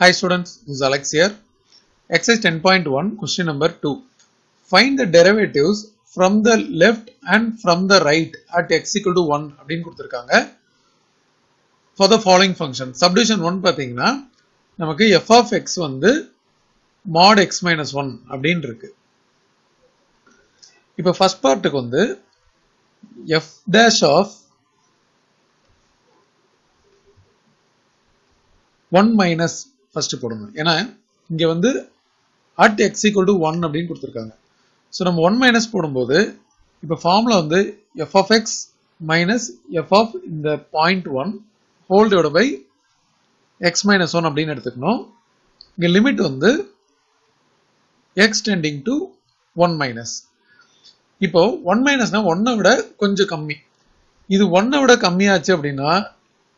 Hi students, this is Alex here. Exercise 10.1, question number 2. Find the derivatives from the left and from the right at x equal to 1 அப்படின்னு கொடுத்துருக்காங்க for the following function. Subdivision 1 பார்த்தீங்கன்னா நமக்கு f of x வந்து mod x minus 1 அப்படின்னு இருக்கு இப்போ first பார்ட்டுக்கு வந்து f dash of 1 minus first போடணும். ஏன்னா இங்க வந்து at x equal to one அப்படின்னு கொடுத்துருக்காங்க. ஸோ நம்ம ஒன் மைனஸ் போடும்போது இப்போ ஃபார்மில் வந்து f of x minus f of இந்த பாயிண்ட் ஒன் ஹோல்டோட பை எக்ஸ் மைனஸ் ஒன் அப்படின்னு எடுத்துக்கணும். இங்கே லிமிட் வந்து x tending to one minus இப்போ ஒன் மைனஸ்னா ஒன்னை விட கொஞ்சம் கம்மி. இது ஒன்னை விட கம்மியாச்சு அப்படின்னா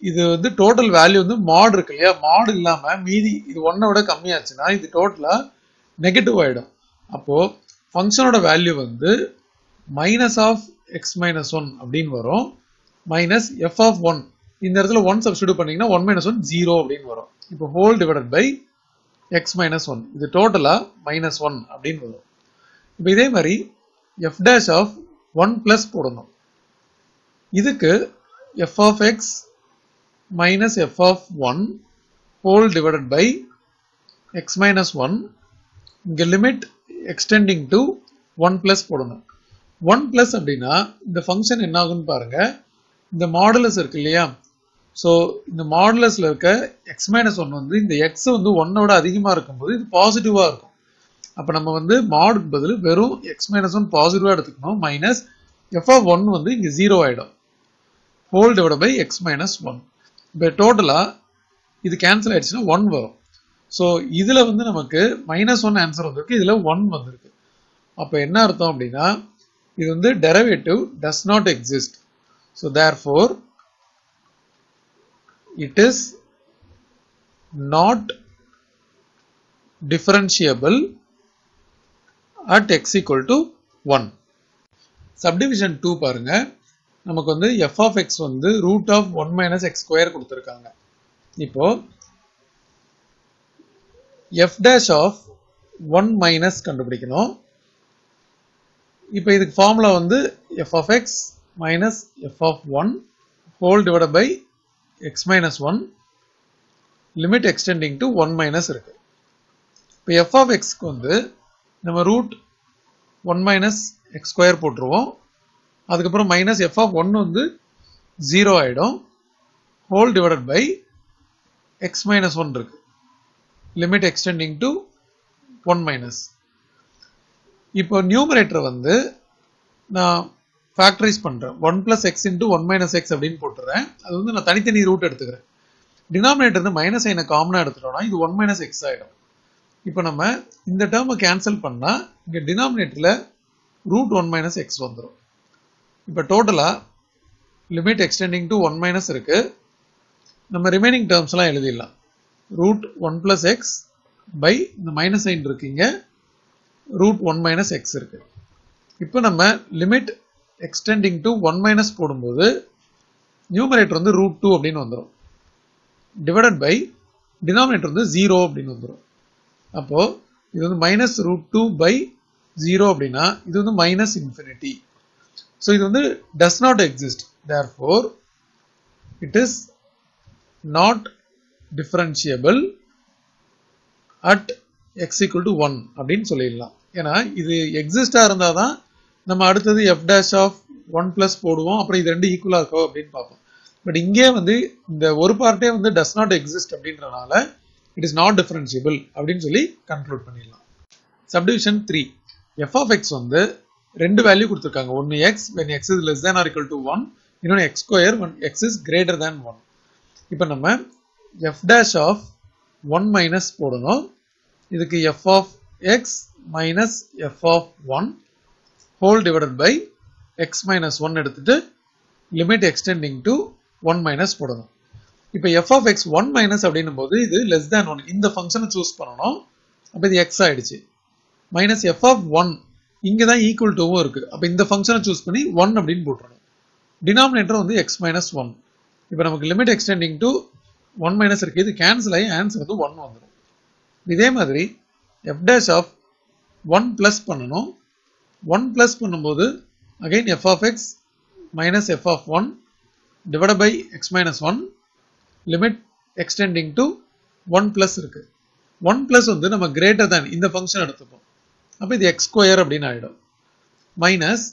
இது வந்து டோட்டல் வேல்யூ வந்து மாடு இருக்கு இல்லையா? மாடு இல்லாம மீதி இது ஒன்னை விட கம்மியாச்சுன்னா இது டோட்டலா நெகட்டிவ் ஆயிடும். அப்போ ஃபங்க்ஷனோட வேல்யூ வந்து minus of x minus one அப்படின்னு வரும். மைனஸ் எஃப் ஆஃப் ஒன் இந்த இடத்துல ஒன் சப்ஸ்டியூட் பண்ணீங்கன்னா ஒன் மைனஸ் ஒன் ஜீரோ அப்படின்னு வரும். இப்போ whole divided by x minus one இது டோட்டலா மைனஸ் ஒன் அப்படின்னு வரும். இப்போ இதே மாதிரி f dash of one plus போடணும். இதுக்கு f of x minus f of 1 whole divided by x minus 1 இங்க limit extending to one plus போடணும். ஒன் பிளஸ் அப்படின்னா இந்த ஃபங்க்ஷன் என்ன ஆகும்னு பாருங்க. இந்த மாடுலஸ் இருக்கு இல்லையா? ஸோ இந்த மாடுலஸ்ல இருக்க எக்ஸ் மைனஸ் ஒன் வந்து இந்த எக்ஸ் வந்து ஒன்னோட அதிகமாக இருக்கும்போது இது பாசிட்டிவாக இருக்கும். அப்போ நம்ம வந்து மாடுக்கு பதில் வெறும் எக்ஸ் மைனஸ் ஒன் பாசிட்டிவாக எடுத்துக்கணும். மைனஸ் எஃப் ஆஃப் ஒன் வந்து இங்கே ஜீரோ ஆகிடும் whole divide by x minus one இப்போ டோட்டலாக இது கேன்சல் ஆயிடுச்சுன்னா ஒன் வரும். ஸோ இதில் வந்து நமக்கு மைனஸ் ஒன் ஆன்சர் வந்திருக்கு. இதில் ஒன் வந்திருக்கு. அப்போ என்ன அர்த்தம் அப்படின்னா இது வந்து derivative does not exist so therefore it is not differentiable at x equal to one subdivision two பாருங்க. நமக்கு வந்து எஃப் ஆஃப் எக்ஸ் வந்து root of one minus x square கொடுத்துருக்காங்க. இப்போ f dash of one minus கண்டுபிடிக்கணும். இப்போ இதுக்கு formula வந்து f of x minus f of one whole divide by x minus one limit extending to one minus இருக்கு. இப்போ F of எக்ஸ்க்கு வந்து நம்ம root one minus x square போட்டுருவோம். அதுக்கப்புறம் மைனஸ் எஃப் ஆஃப் ஒன் வந்து ஜீரோ ஆகிடும் whole divided by x minus one இருக்கு. Limit extending to one minus இப்போ நியூமரேட்டர் வந்து நான் ஃபேக்டரைஸ் பண்ணுறேன் one plus x into one minus x அப்படின்னு போட்டுறேன். அது வந்து நான் தனித்தனி ரூட் எடுத்துக்கிறேன். டினாமினேட்டர் வந்து மைனஸ் ஐனை காமனாக எடுத்துட்டோம்னா இது ஒன் மைனஸ் எக்ஸ் ஆகிடும் இப்போ நம்ம இந்த டேர்மை கேன்சல் பண்ணால் இங்கே டினாமினேட்டரில் ரூட் ஒன் மைனஸ் எக்ஸ் வந்துடும் இப்போ டோட்டலாக limit extending to one minus இருக்கு. நம்ம ரிமைனிங் டேர்ம்ஸ்லாம் எழுதிடலாம். Root one plus x by இந்த மைனஸ் சைன் இருக்கீங்க. ரூட் ஒன் மைனஸ் எக்ஸ் இருக்கு. இப்போ நம்ம limit extending to one minus போடும்போது நியூமரேட்டர் வந்து ரூட் டூ அப்படின்னு வந்துடும் டிவைடட் பை டினாமினேட்டர் வந்து ஜீரோ அப்படின்னு வந்துடும் அப்போது இது வந்து minus root two by zero அப்படின்னா இது வந்து மைனஸ் இன்ஃபினிட்டி ஸோ இது வந்து does not exist therefore it is not differentiable at x equal to one அப்படின்னு சொல்லிடலாம். ஏன்னா இது எக்ஸிஸ்டாக இருந்தால் தான் நம்ம அடுத்தது f dash of one plus போடுவோம். அப்புறம் இது ரெண்டு ஈக்குவலாக இருக்கோ அப்படின்னு பார்ப்போம். பட் இங்கே வந்து இந்த ஒரு பார்ட்டே வந்து டஸ் நாட் எக்ஸிஸ்ட் அப்படின்றனால இட் இஸ் நாட் டிஃபரன்ஷியபிள் அப்படின்னு சொல்லி கன்க்ளூட் பண்ணிடலாம். Subdivision three f of x வந்து ரெண்டு வேல்யூ கொடுத்துருக்காங்க. ஒன்று x when x is less than or equal to one இன்னொன்று x square one x is greater than one இப்போ நம்ம f dash of one minus போடணும். இதுக்கு f of x minus f of one whole divided by x minus one எடுத்துட்டு limit extending to one minus போடணும். இப்போ f of x one minus அப்படின்னும் போது இது லெஸ் தேன் ஒன் இந்த ஃபங்க்ஷனை சூஸ் பண்ணணும். அப்போ இது எக்ஸ் ஆயிடுச்சு. மைனஸ் எஃப் ஆஃப் ஒன் இங்கே தான் ஈக்குவல் டூவும் இருக்குது அப்போ இந்த ஃபங்க்ஷனை சூஸ் பண்ணி ஒன் அப்படின்னு போட்டுறணும். டினாமினேட்டர் வந்து எக்ஸ் மைனஸ் ஒன் இப்போ நமக்கு limit extending to one minus இருக்குது இது கேன்சல் ஆகி ஆன்சர் வந்து ஒன் வந்துடும் இதே மாதிரி f dash of one plus பண்ணணும். ஒன் ப்ளஸ் பண்ணும்போது again f of x minus f of one divide by x minus one limit extending to one plus இருக்குது ஒன் ப்ளஸ் வந்து நம்ம கிரேட்டர் தேன் இந்த ஃபங்க்ஷன் எடுத்துப்போம். அப்போ இது எக்ஸ் ஸ்கொயர் அப்படின்னு ஆகிடும் மைனஸ்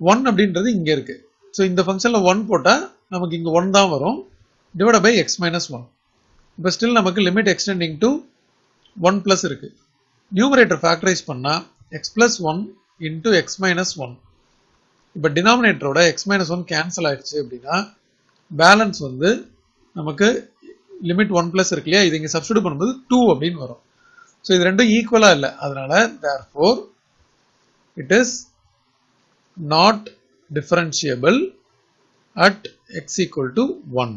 ஒன் அப்படின்றது இங்கே இருக்கு. ஸோ இந்த ஃபங்க்ஷனில் ஒன் போட்டால் நமக்கு இங்கே ஒன் தான் வரும். Divide by x minus one இப்போ ஸ்டில் நமக்கு limit extending to one plus இருக்கு. நியூமரேட்டர் ஃபேக்டரைஸ் பண்ணால் x plus one into x minus one இப்போ டினாமினேட்டரோட எக்ஸ் மைனஸ் ஒன் கேன்சல் ஆயிடுச்சு அப்படின்னா பேலன்ஸ் வந்து நமக்கு லிமிட் ஒன் ப்ளஸ் இருக்கு இல்லையா? இது இங்கே சப்ஸ்டியூட் பண்ணும்போது டூ அப்படின்னு வரும். ஸோ இது ரெண்டும் ஈக்குவலாக இல்லை. அதனால therefore it is not differentiable at x equal to 1